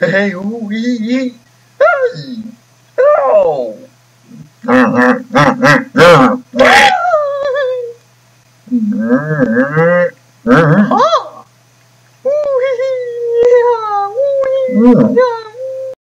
Hey, ooh, ee, ee. Hey, oh. Oh! Ooh, hee,